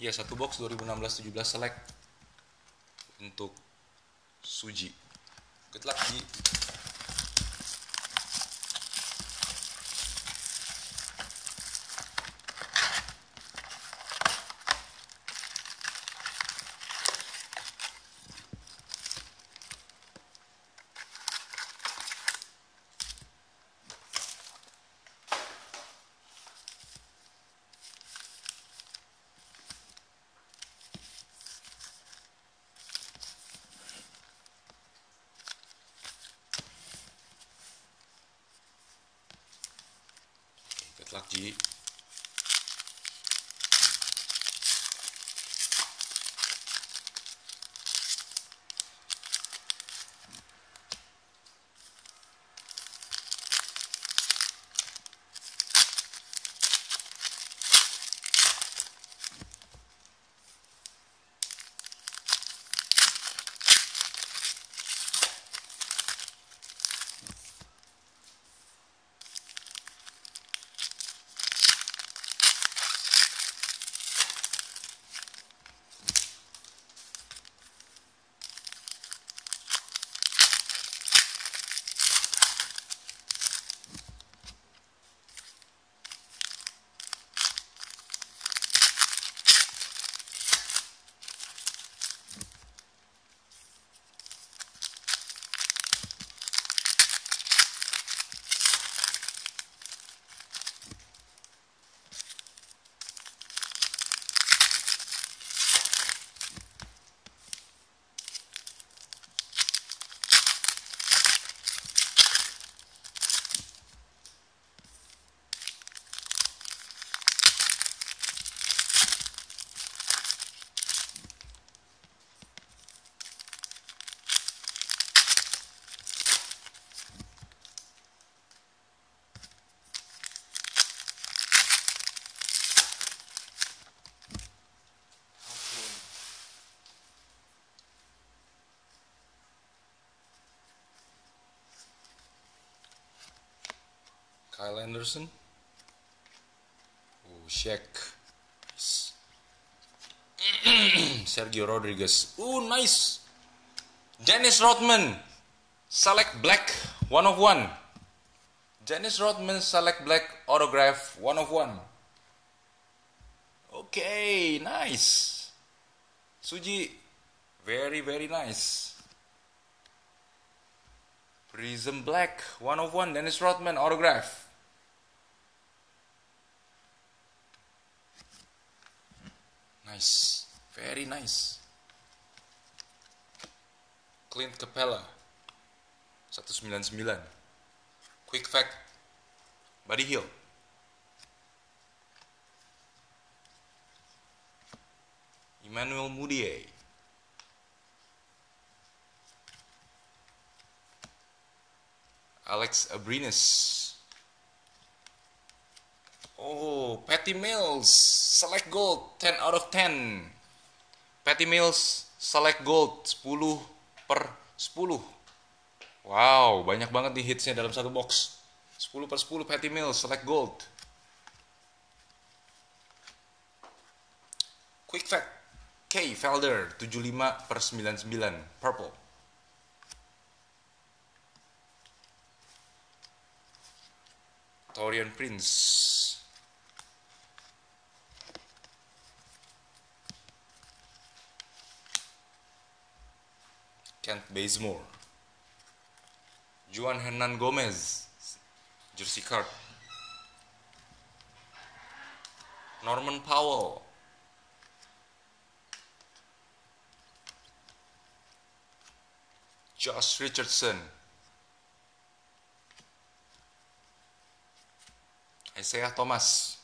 Iya, satu box 2016-17 select untuk Suji. Good luck, Ji. Good Kyle Anderson. Oh, Shaq. Nice. Sergio Rodriguez. Oh, nice. Dennis Rodman. Select black, one of one. Dennis Rodman, select black, autograph, one of one. Okay, nice. Suji, very, very nice. Prism Black, one of one, Dennis Rodman, autograph. Nice, very nice. Clint Capella, 199. Quick fact, Buddy Hill. Emmanuel Mudiay. Alex Abrinas. Oh, Patty Mills, select gold, 10 out of 10. Patty Mills, select gold, 10 per 10. Wow, banyak banget nih hitsnya dalam satu box. 10 per 10 Patty Mills, select gold. Quick fact, K. Felder, 75 per 99, purple. Torian Prince. Kent Bazemore. Juan Hernan Gomez. Jersey card. Norman Powell. Josh Richardson. Isaiah Thomas.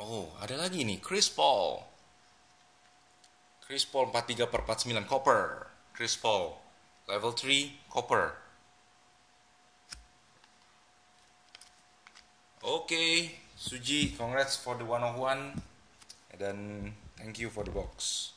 Oh, ada lagi nih, Chris Paul. Chris Paul 43 per 49 copper. Chris Paul level 3 copper. Oke, okay, Suji, congrats for the 101 dan thank you for the box.